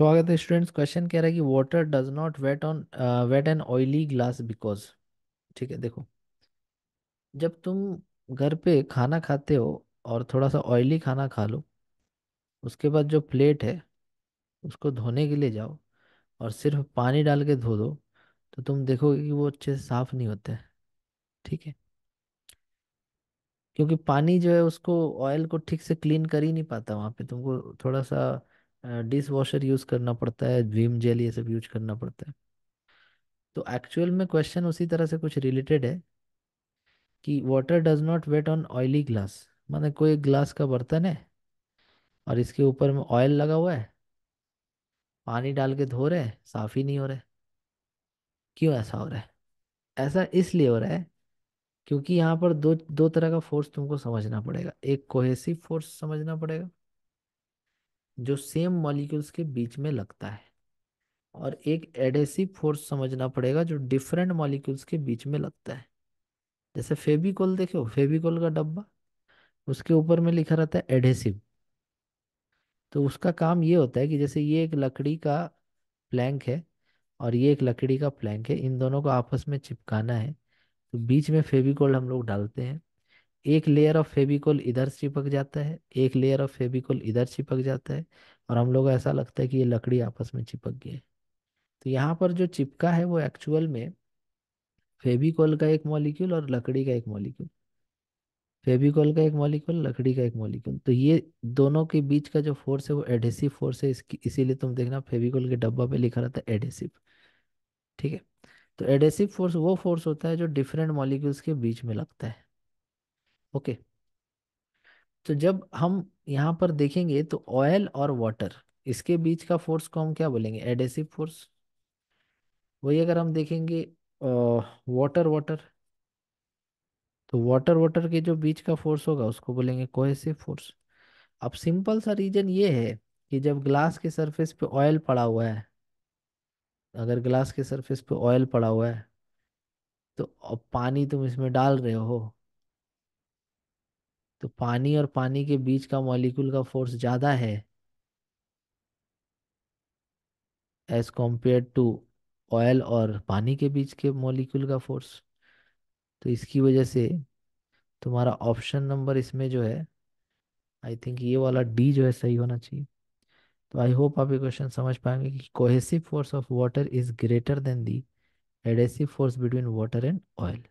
तो अगर students question कह रहा है कि water does not wet on wet an oily glass because ठीक है देखो। जब तुम घर पे खाना खाते हो और थोड़ा सा ऑयली खाना खा लो उसके बाद जो प्लेट है उसको धोने के लिए जाओ और सिर्फ़ पानी डाल के धो दो तो तुम देखोगे कि वो अच्छे से साफ़ नहीं होते हैं, ठीक है? क्योंकि पानी जो है उसको ऑयल को ठीक से क्लीन कर ही नहीं पाता वहाँ पे तुमको थोड़ा सा डिश वॉशर यूज़ करना पड़ता है विम जेल ये सब यूज़ करना पड़ता है। तो एक्चुअल में क्वेश्चन उसी तरह से कुछ रिलेटेड है कि water does not wet on oily glass माने कोई ग्लास का बर्तन है और इसके ऊपर में ऑयल लगा हुआ है, पानी डाल के धो रहे हैं, साफ़ ही नहीं हो रहा है। क्यों ऐसा हो रहा है? ऐसा इसलिए हो रहा है क्योंकि यहाँ पर दो दो तरह का फोर्स तुमको समझना पड़ेगा। एक कोहेसिव फोर्स समझना पड़ेगा जो सेम मॉलिक्यूल्स के बीच में लगता है। और एक एडेसिव फोर्स समझना पड़ेगा जो डिफरेंट मॉलिक्यूल्स के बीच में लगता है। जैसे फेविकोल देखो फेविकोल का डब्बा, उसके ऊपर में लिखा रहता है एडेसिव तो उसका काम ये होता है कि जैसे ये एक लकड़ी का प्लैंक है और ये एक लकड़ी का प्लैंक है, इन दोनों को आपस में चिपकाना है तो बीच में फेविकोल हम लोग डालते हैं। एक लेयर ऑफ़ फेविकोल इधर चिपक जाता है, एक लेयर ऑफ़ फेविकोल इधर चिपक जाता है और हम लोग ऐसा लगता है कि ये लकड़ी आपस में चिपक गई है। तो यहाँ पर जो चिपका है वो एक्चुअल में फेविकोल का एक मॉलिक्यूल और लकड़ी का एक मॉलिक्यूल फेविकोल का एक मॉलिक्यूल लकड़ी का एक मॉलिक्यूल तो ये दोनों के बीच का जो फोर्स है वो एडेसिव फोर्स है, इसकी, इसीलिए तुम देखना फेविकोल के डब्बा पे लिखा रहता है एडेसिव ठीक है? तो एडेसिव फोर्स वो फोर्स होता है जो डिफरेंट मॉलिक्यूल्स के बीच में लगता है। ओके। तो जब हम यहाँ पर देखेंगे तो ऑयल और वाटर, इसके बीच का फोर्स को हम क्या बोलेंगे? Adhesive force. वही अगर हम देखेंगे वाटर वाटर तो वाटर वाटर के जो बीच का फोर्स होगा, उसको बोलेंगे कोहेसिव फोर्स। अब सिंपल सा रीजन ये है कि जब ग्लास के सरफेस पे ऑयल पड़ा हुआ है, अगर ग्लास के सरफेस पे ऑयल पड़ा हुआ है तो अब पानी तुम इसमें डाल रहे हो तो पानी और पानी के बीच का मॉलिक्यूल का फोर्स ज़्यादा है? एज कॉम्पेयर टू ऑयल और पानी के बीच के मॉलिक्यूल का फोर्स तो इसकी वजह से तुम्हारा ऑप्शन नंबर इसमें जो है आई थिंक ये वाला डी जो है सही होना चाहिए। तो आई होप आप ये क्वेश्चन समझ पाएँगे कि cohesive force of water is greater than the adhesive force between water and oil